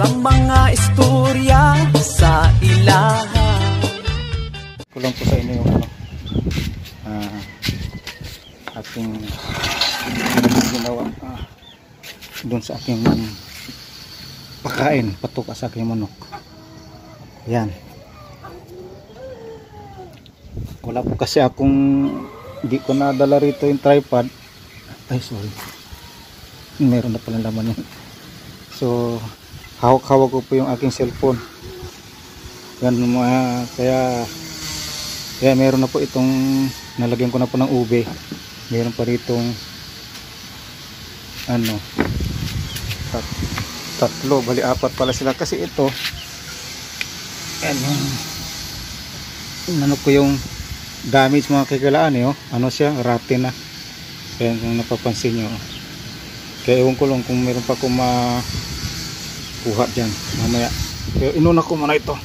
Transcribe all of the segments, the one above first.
Sa mga istorya sa ilaha. Kulang ko sa inyo yung ano ah aking ginawa ah, doon sa aking pakain patuka sa aking manok. Yan. Wala po kasi akong hindi ko nadala rito yung tripod. Ay sorry. Meron na pala laman yun. So hawak-hawak ko po yung aking cellphone. Yan mga kaya kaya meron na po itong nalagyan ko na po ng ube. Meron pa ritong ano tat, tatlo bali apat pala sila. Kasi ito yan yung ano ko yung damage mga kagalaan eh oh. ano siya rate na. Kaya kung napapansin nyo kaya ewan ko lang kung meron pa akong makuha dyan. Mamaya. Kaya inuna ko muna ito.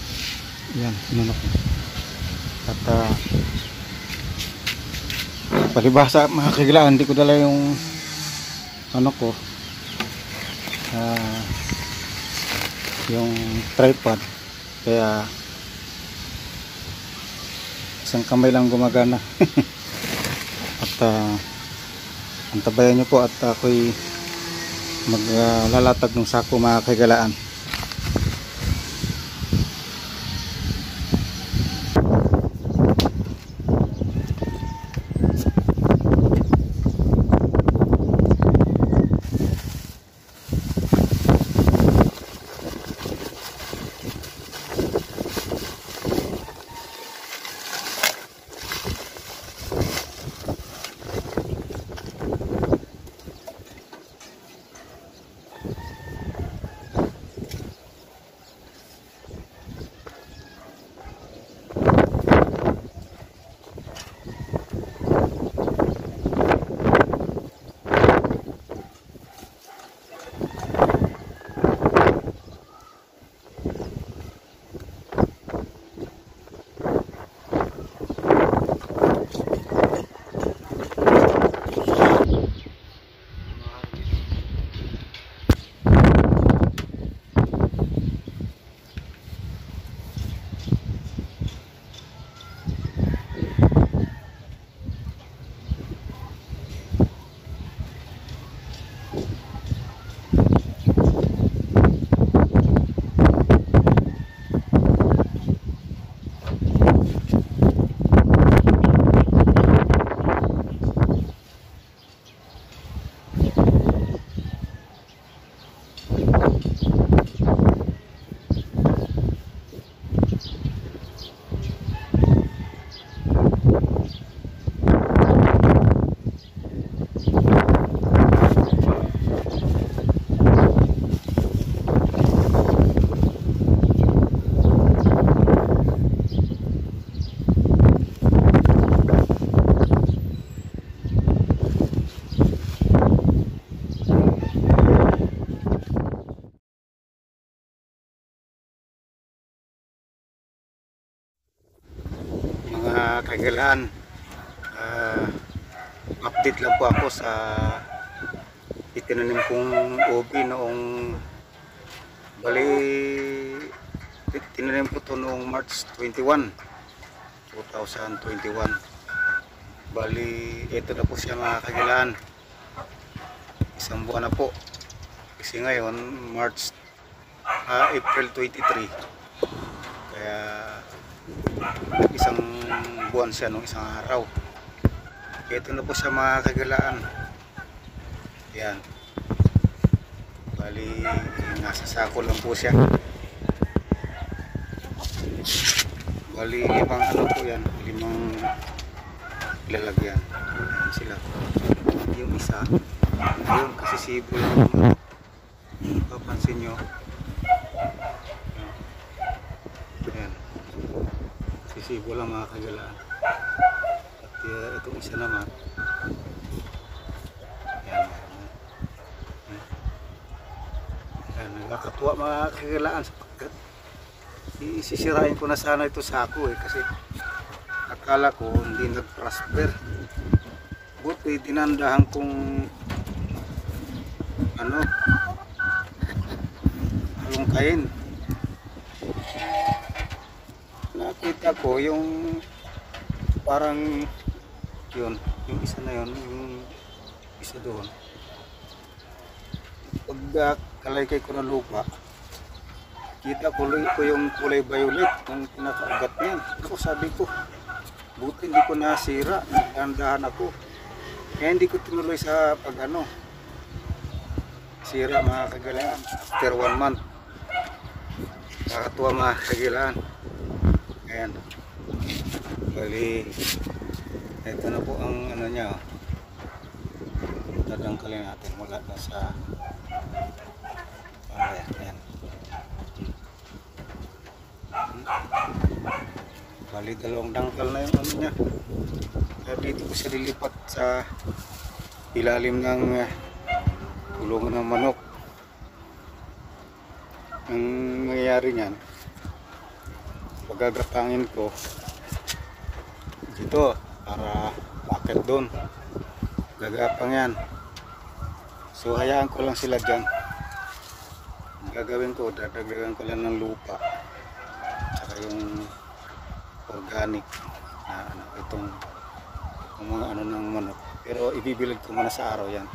Yan inuna ko. At uh, palibasa mga kagalaan hindi ko dala yung ano ko. Ah yung tripod. Kaya isang kamay lang gumagana. At uh, antabayan nyo po at ako'y maglalatag ng sako mga kagalaan kagalaan ah, update lang po ako sa itinanim kong ubi noong bali tinanim ko to noong March 21 2021 bali ito na po siya mga kagalaan isang buwan na po. Kasi ngayon March ah, April 23 kaya isang buwan siya nung isang araw. Ito na po siya mga kagalaan yan. Bali nasa sako lang po siya. Bali limang ano po yan? Limang lalagyan. Yan sila. Yung isa ayun kasi sibo lang papansin nyo sisibo lang mga kagalaan at uh, itong isa naman yan yan nakakatuwa mga kagalaan sapagkat isisirain ko na sana ito sako eh kasi akala ko hindi nag-prosper. Buti dinandahan kong ano halongkayin. Ko yung parang yun, yung isa na yun, yung isa doon. Pag uh, kalaykay ko ng lupa, kita ko, ko yung kulay violet ng pinakaugat niyan. Ako sabi ko, buti hindi ko nasira, nagdahan ako. Kaya hindi ko tinuloy sa pag ano, sira mga kagalaan after one month. Nakatuwa mga kagalaan. Ayan. Bali, ito na po ang ano niya. oh. Dadangkalin natin mula na sa Ayan, ayan. Bali dalawang dangkal na yung ano niya. Kaya dito ko siya lilipat sa ilalim ng tulungan ng manok. Ang nangyayari niyan, pagagratangin ko dito para bakit doon. Gagapang yan. So hayaan ko lang sila dyan. Gagawin ko, dadagdagan ko lang ng lupa. Tsaka yung organic na ano, itong yung mga ano ng manok. Pero ibibilad ko muna sa araw yan.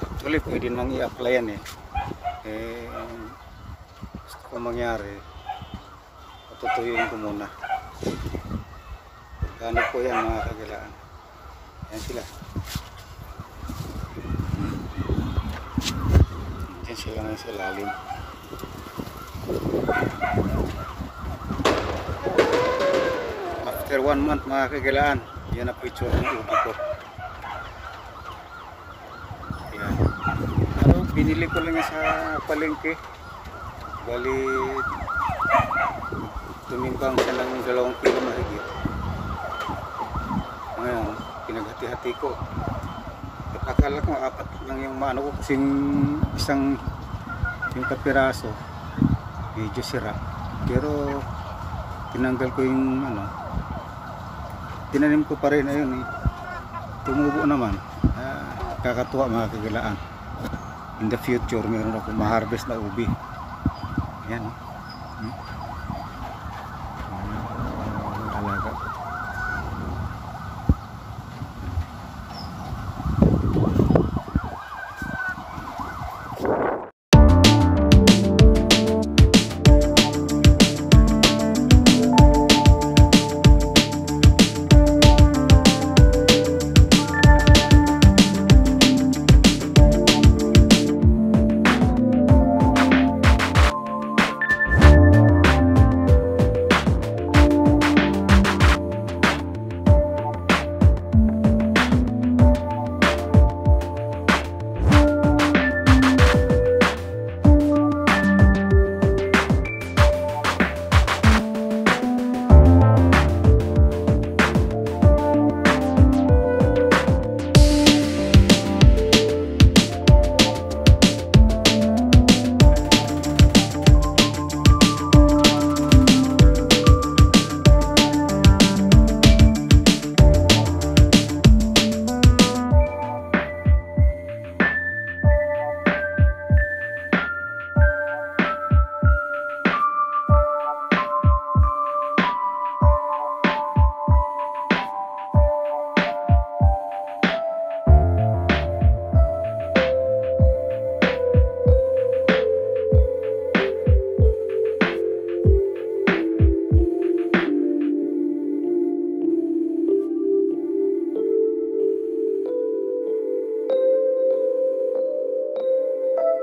Actually, pwede nang i-apply yan eh. Eh, ko mangyari, patutuyuin ko muna. Organic po yan mga kagilaan. Yan sila. Yan sila ngayon sa lalim. After one month mga kagilaan, yan na po itsura ng ubi ko. Yan. Ano, binili ko lang sa palengke. Bali, tumimbang siya ng dalawang kilo mahigit. Ngayon, pinaghati-hati ko. At akala ko apat lang yung maano ko kasing isang yung kapiraso medyo sira. Pero tinanggal ko yung ano tinanim ko pa rin ayun eh. Tumubo naman. Ah, kakatuwa mga kagilaan. In the future, meron ako ma-harvest na ubi. é, né?